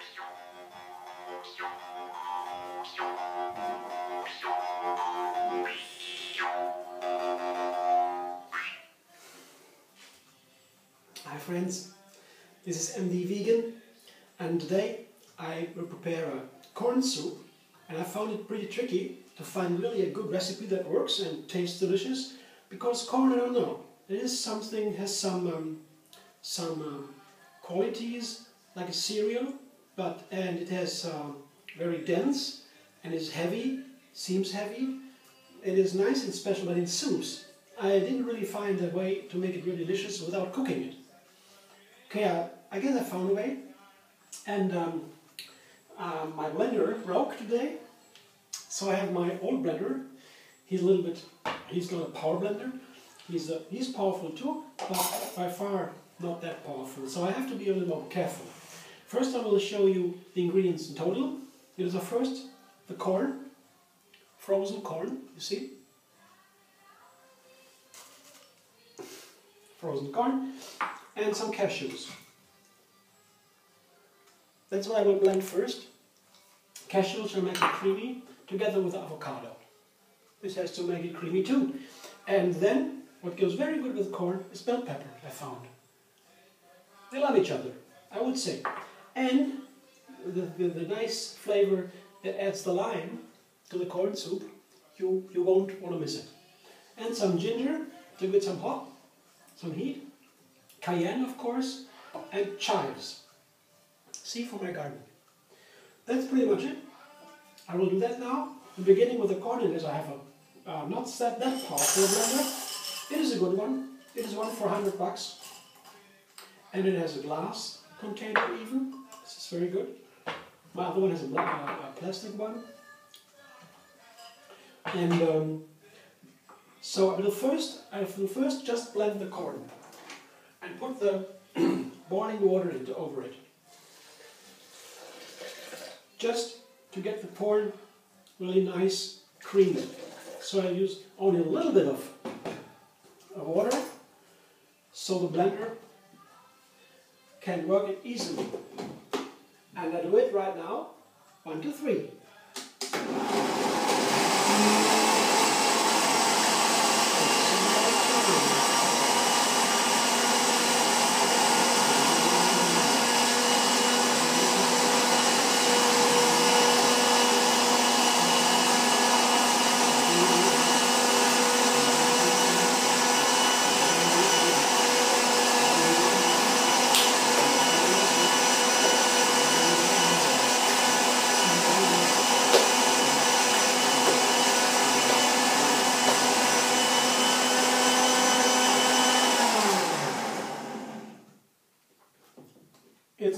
Hi friends, this is MD Vegan and today I will prepare a corn soup and I found it pretty tricky to find really a good recipe that works and tastes delicious because corn, I don't know, it is something, has some, um, some um, qualities like a cereal but and it has um, very dense and is heavy, seems heavy. It is nice and special but in soups I didn't really find a way to make it really delicious without cooking it. Okay, I, I guess I found a way. And um, uh, my blender broke today, so I have my old blender. He's a little bit, he's not a power blender. He's, a, he's powerful too, but by far not that powerful. So I have to be a little more careful. First I will show you the ingredients in total. It is the first, the corn, frozen corn, you see. Frozen corn and some cashews. That's what I will blend first. Cashews will make it creamy together with avocado. This has to make it creamy too. And then, what goes very good with corn is bell pepper, I found. They love each other, I would say. And the, the, the nice flavor that adds the lime to the corn soup, you, you won't want to miss it. And some ginger to give it some hot, some heat cayenne of course, and chives. See for my garden. That's pretty much it. I will do that now. Beginning with the corn this, I have a uh, not that, that powerful blender. It is a good one. It is one for 100 bucks. And it has a glass container even. This is very good. My other one has a, uh, a plastic one. And um, so I will first, I will first just blend the corn and put the boiling water into over it. Just to get the corn really nice creamy. So I use only a little bit of, of water so the blender can work it easily. And I do it right now. One, two, three.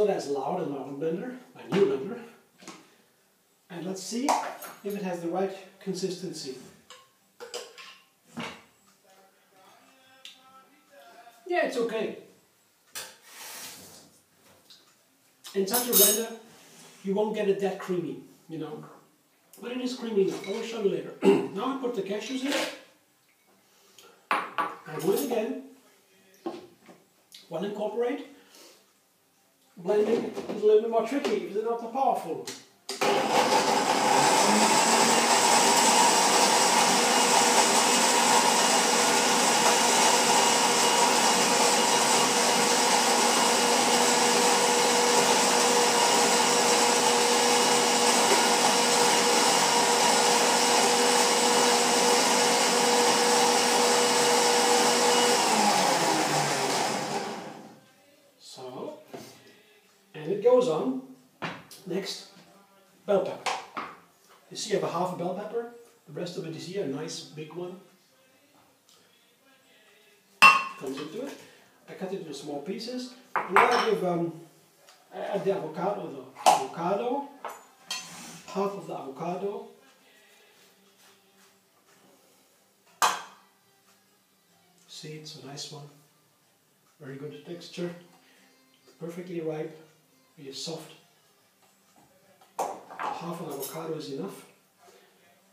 Not as loud my blender, my new blender. And let's see if it has the right consistency. Yeah, it's okay. In such a blender, you won't get it that creamy, you know. But it is creamy enough. I will show you later. now I put the cashews in. I do it again. One incorporate blending is a little bit more tricky because they're not so powerful. goes on. Next, bell pepper. You see I have a half a bell pepper. The rest of it is here, a nice big one. Comes into it. I cut it into small pieces. And now I give um, I add the avocado, the avocado, half of the avocado. See, it's a nice one. Very good texture. Perfectly ripe really soft. Half an avocado is enough.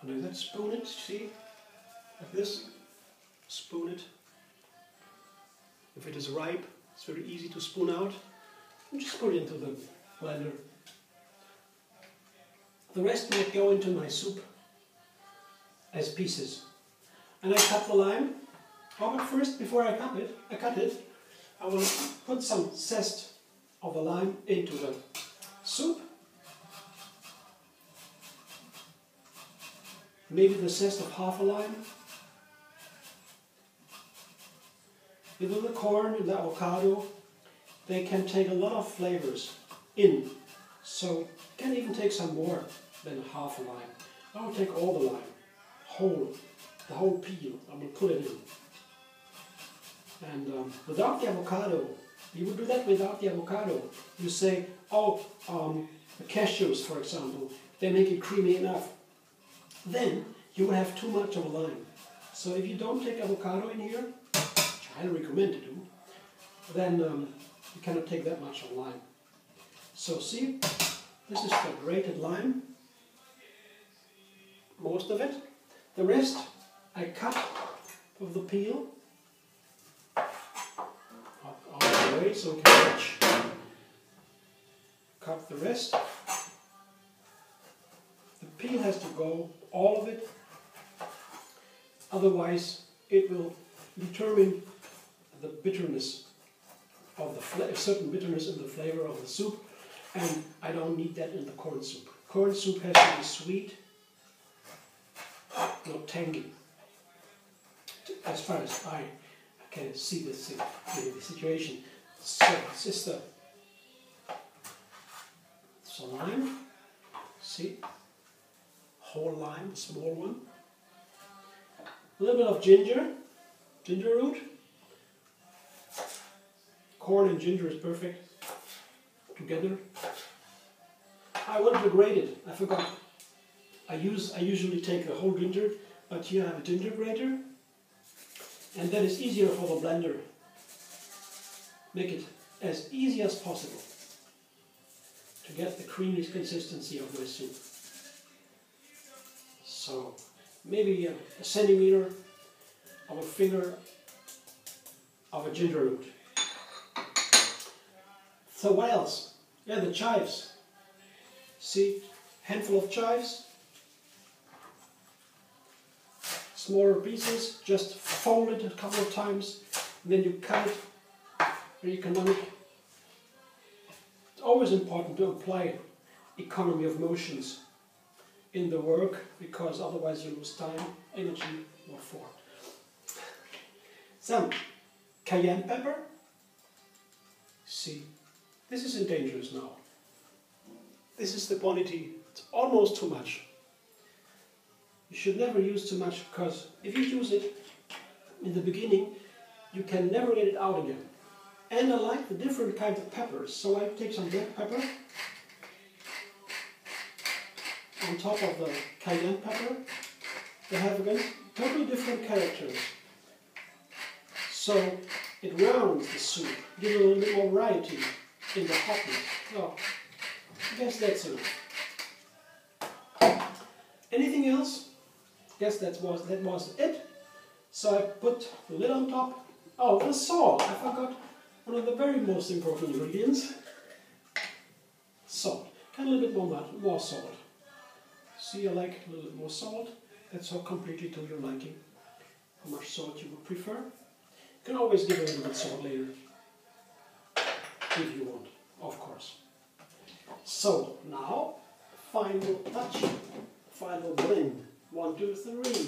And I then spoon it, see? Like this. Spoon it. If it is ripe, it's very easy to spoon out. And just put it into the blender. The rest might go into my soup as pieces. And I cut the lime. Oh, but first, before I cut it, I cut it, I will put some zest of the lime into the soup. Maybe the zest of half a lime. With the corn and the avocado, they can take a lot of flavors in. So can even take some more than half a lime. I will take all the lime, whole, the whole peel. I will put it in. And um, without the avocado, you would do that without the avocado. You say, oh, um, the cashews, for example, they make it creamy enough. Then you would have too much of a lime. So if you don't take avocado in here, which I highly recommend to do, then um, you cannot take that much of lime. So see, this is the grated lime, most of it. The rest I cut of the peel of the way so we can reach. Cut the rest. The peel has to go, all of it, otherwise it will determine the bitterness of the certain bitterness in the flavor of the soup and I don't need that in the corn soup. Corn soup has to be sweet, not tangy. As far as I can see this the situation. So the lime. See, whole lime, small one. A little bit of ginger, ginger root. Corn and ginger is perfect together. I wanted to grate it. I forgot. I use I usually take a whole ginger, but here I have a ginger grater, and that is easier for the blender. Make it as easy as possible to get the creamy consistency of my soup. So maybe a, a centimeter of a finger of a ginger root. So what else? Yeah, the chives. See, handful of chives. Smaller pieces, just fold it a couple of times, then you cut it very economic. It's always important to apply economy of motions in the work because otherwise you lose time, energy, or form. Some cayenne pepper. See, this isn't dangerous now. This is the quantity, it's almost too much. You should never use too much because if you use it in the beginning, you can never get it out again. And I like the different kinds of peppers, so I take some black pepper on top of the cayenne pepper. They have again totally different characters. So it rounds the soup, gives it a little bit more variety in the hotness. Oh, I guess that's enough. Anything else? Yes, that was that was it. So I put the lid on top. Oh, the salt. I forgot one of the very most important ingredients. Salt. Got a little bit more, more salt. See, I like a little bit more salt. That's all completely to your liking. How much salt you would prefer. You can always give a little bit salt later if you want, of course. So now, final touch, final blend. One, two, three.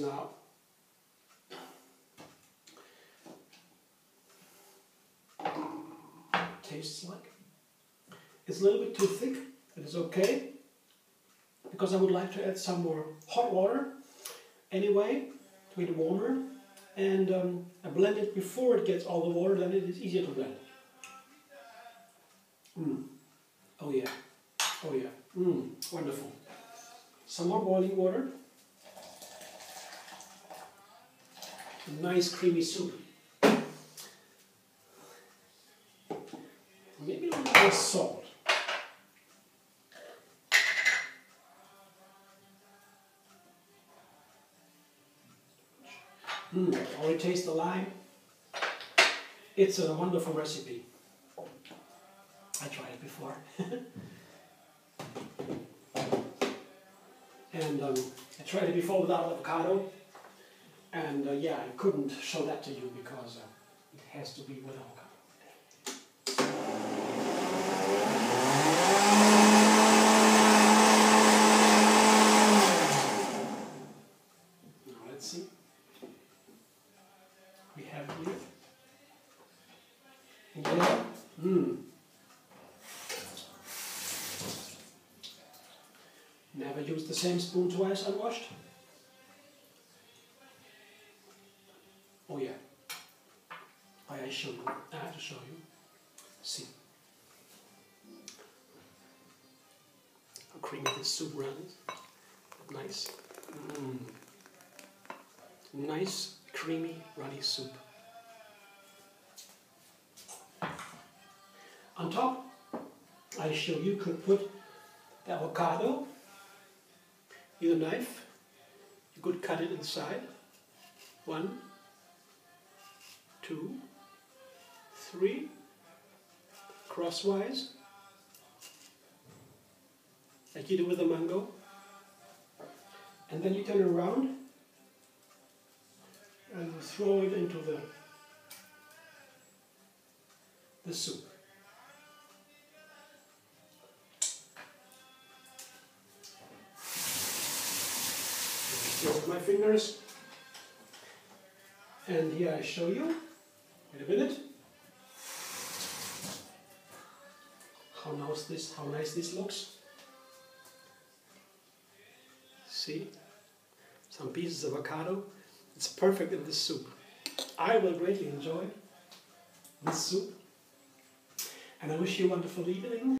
Now. Tastes like. It's a little bit too thick, but it is okay, because I would like to add some more hot water. Anyway, to get it warmer and um, I blend it before it gets all the water, then it is easier to blend. Mm. Oh yeah, oh yeah, mm. wonderful. Some more boiling water. A nice creamy soup. Maybe a little salt. Mm, already taste the lime. It's a wonderful recipe. I tried it before. and um, I tried it before without avocado. And uh, yeah, I couldn't show that to you because uh, it has to be with. Now let's see. We have here. Yeah. Mm. Never use the same spoon twice unwashed. Soup. Nice. Mm. Nice, creamy, runny soup. On top, I show you could put the avocado with a knife. You could cut it inside. One, two, three, crosswise, like you do with a mango. And then you turn around and throw it into the, the soup. My fingers. And here I show you, wait a minute, how nice this, how nice this looks. See, some pieces of avocado. It's perfect in this soup. I will greatly enjoy this soup. And I wish you a wonderful evening.